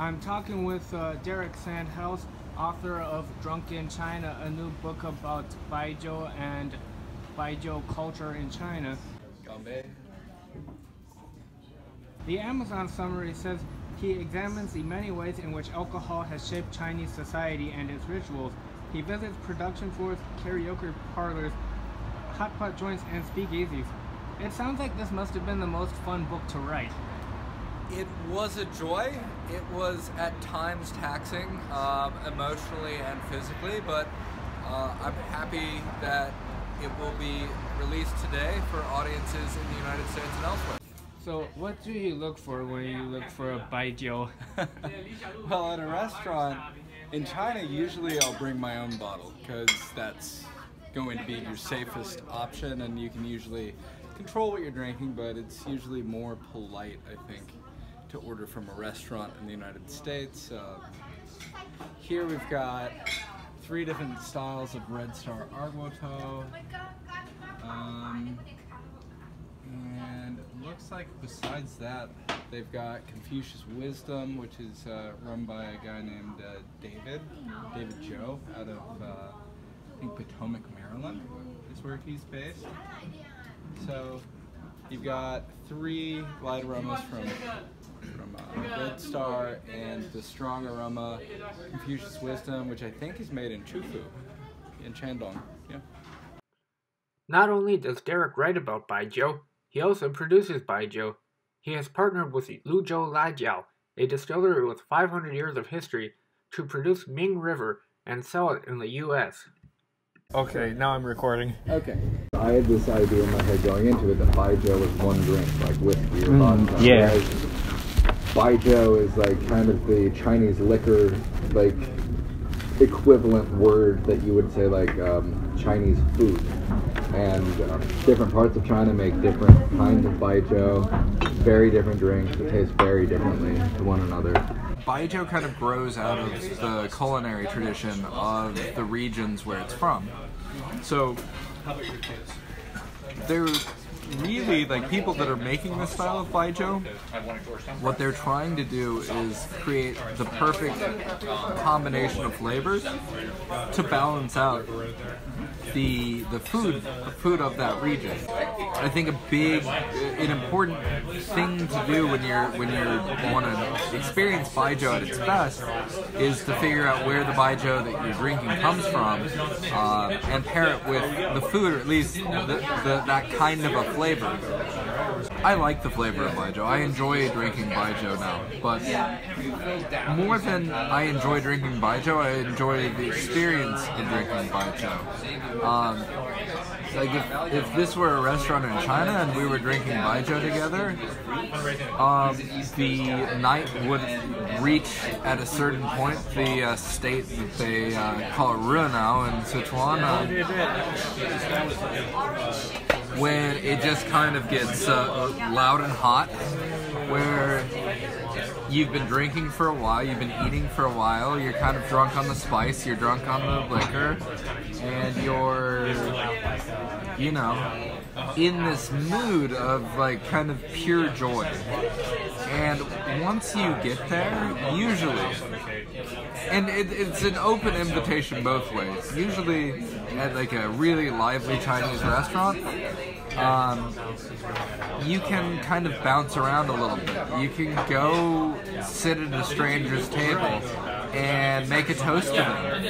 I'm talking with uh, Derek Sandhaus, author of Drunk in China, a new book about Baijiu and Baijiu culture in China. The Amazon summary says he examines the many ways in which alcohol has shaped Chinese society and its rituals. He visits production floors, karaoke parlors, hot pot joints, and speakeasies. It sounds like this must have been the most fun book to write. It was a joy. It was at times taxing, um, emotionally and physically, but uh, I'm happy that it will be released today for audiences in the United States and elsewhere. So, what do you look for when you look for a baijiu? well, at a restaurant in China, usually I'll bring my own bottle because that's going to be your safest option, and you can usually control what you're drinking, but it's usually more polite, I think, to order from a restaurant in the United States. Um, here we've got three different styles of Red Star Erguotou. Um, and looks like besides that, they've got Confucius Wisdom, which is uh, run by a guy named uh, David, David Joe, out of uh, I think Potomac, Maryland, is where he's based. So you've got three light aromas from from uh, Red Star and the strong aroma Confucius Wisdom, which I think is made in Qufu, in Shandong. Yeah. Not only does Derek write about Baijiu, he also produces Baijiu. He has partnered with Luzhou Laojiao, a distillery with 500 years of history, to produce Ming River and sell it in the U.S. Okay, now I'm recording. Okay. I had this idea in my head going into it that Baijiu was one drink, like whiskey or Mm, vodka. yeah. Baijiu is like kind of the Chinese liquor, like equivalent word that you would say like um, Chinese food. And um, different parts of China make different kinds of Baijiu, very different drinks that taste very differently to one another. Baijiu kind of grows out of the culinary tradition of the regions where it's from. So, they're really like people that are making this style of Baijiu. What they're trying to do is create the perfect combination of flavors to balance out the the food food of that region. I think a big an important thing to do when you're when you want to experience baijiu at its best is to figure out where the baijiu that you're drinking comes from uh, and pair it with the food or at least the, the, that kind of a flavor. I like the flavor of baijiu. I enjoy drinking baijiu now, but more than I enjoy drinking baijiu, I enjoy the experience of drinking baijiu. Um, like if, if this were a restaurant in China and we were drinking baijiu together, um, the night would reach at a certain point the uh, state that they uh, call Renao in Sichuan. Uh, when it just kind of gets uh, loud and hot, where you've been drinking for a while, you've been eating for a while, you're kind of drunk on the spice, you're drunk on the liquor, and you're, you know, in this mood of like kind of pure joy. And once you get there, usually, and it, it's an open invitation both ways. Usually, at like a really lively Chinese restaurant, um, you can kind of bounce around a little bit. You can go sit at a stranger's table and make a toast to them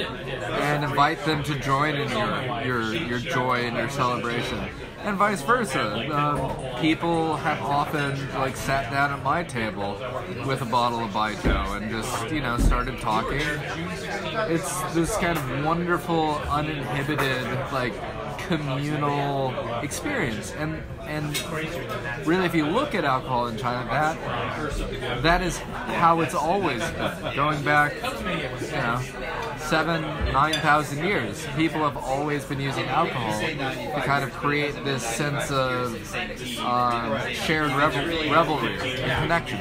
and invite them to join in your your, your joy and your celebration. And vice versa. Um, people have often like sat down at my table with a bottle of Baijiu and just you know started talking. It's this kind of wonderful, uninhibited like communal experience and and really if you look at alcohol in China that that is how it's always been going back you know seven nine thousand years people have always been using alcohol to kind of create this sense of um, shared revel- revelry and connection